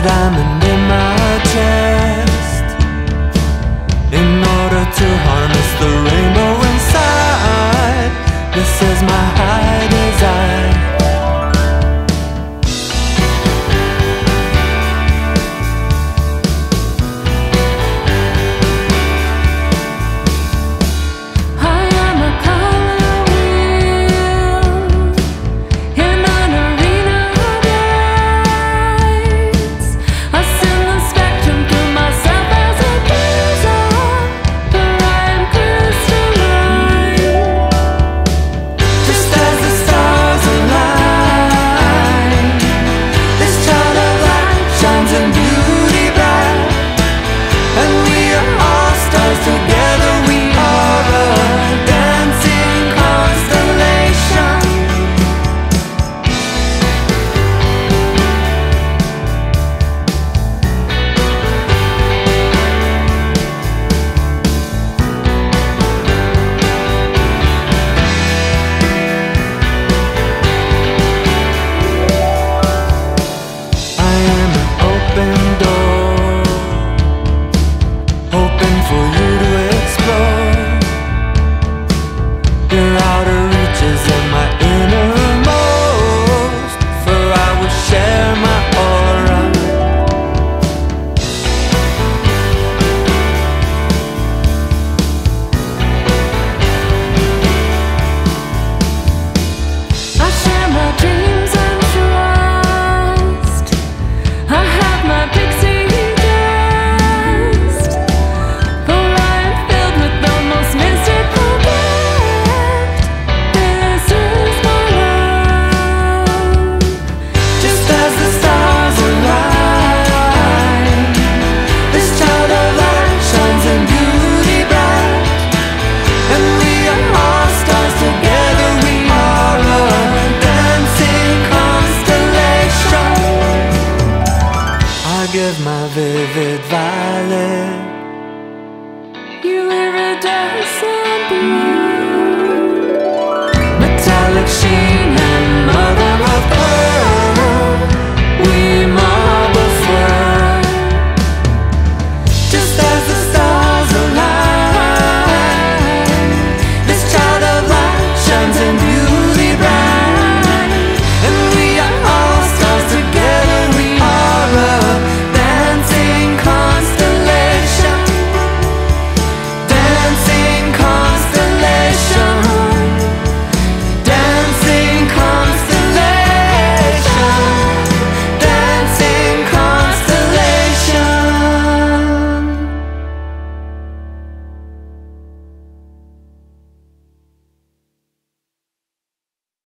a diamond in violet. You iridescent blue. Metallic sheen